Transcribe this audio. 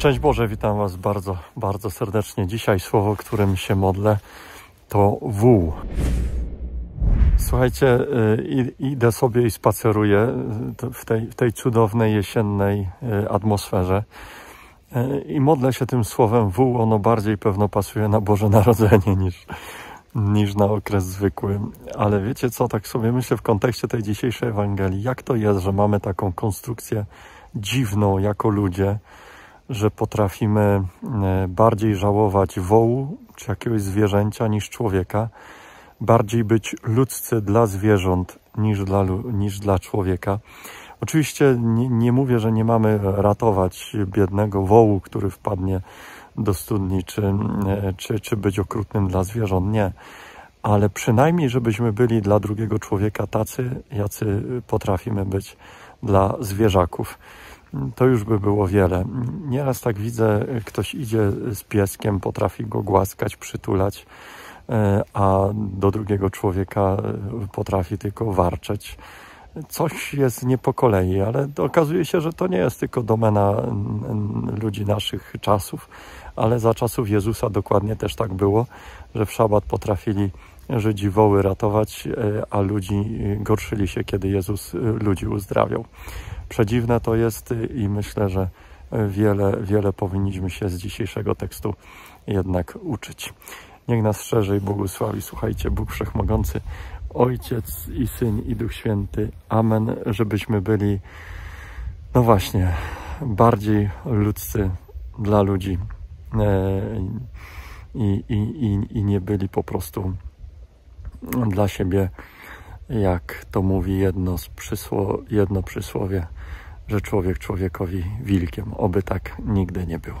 Szczęść Boże, witam Was bardzo, bardzo serdecznie. Dzisiaj słowo, którym się modlę, to wół. Słuchajcie, y, idę sobie i spaceruję y, w tej, w tej cudownej jesiennej y, atmosferze i modlę się tym słowem wół. Ono bardziej pewno pasuje na Boże Narodzenie niż, niż na okres zwykły. Ale wiecie co, tak sobie myślę w kontekście tej dzisiejszej Ewangelii, jak to jest, że mamy taką konstrukcję dziwną jako ludzie, że potrafimy e, bardziej żałować wołu czy jakiegoś zwierzęcia niż człowieka, bardziej być ludzcy dla zwierząt niż dla, niż dla człowieka. Oczywiście nie, nie mówię, że nie mamy ratować biednego wołu, który wpadnie do studni, czy, e, czy, czy być okrutnym dla zwierząt. Nie. Ale przynajmniej, żebyśmy byli dla drugiego człowieka tacy, jacy potrafimy być dla zwierzaków to już by było wiele. Nieraz tak widzę, ktoś idzie z pieskiem, potrafi go głaskać, przytulać, e, a do drugiego człowieka e, potrafi tylko warczeć. Coś jest nie po kolei, ale okazuje się, że to nie jest tylko domena ludzi naszych czasów, ale za czasów Jezusa dokładnie też tak było, że w szabat potrafili Żydzi woły ratować, e, a ludzi gorszyli się, kiedy Jezus ludzi uzdrawiał. Przedziwne to jest i myślę, że wiele, wiele powinniśmy się z dzisiejszego tekstu jednak uczyć. Niech nas szerzej błogosławi. Słuchajcie, Bóg Wszechmogący, Ojciec i Syn i Duch Święty. Amen. Żebyśmy byli, no właśnie, bardziej ludzcy dla ludzi e, i, i, i, i nie byli po prostu dla siebie, jak to mówi jedno, z przysło, jedno przysłowie, że człowiek człowiekowi wilkiem. Oby tak nigdy nie było.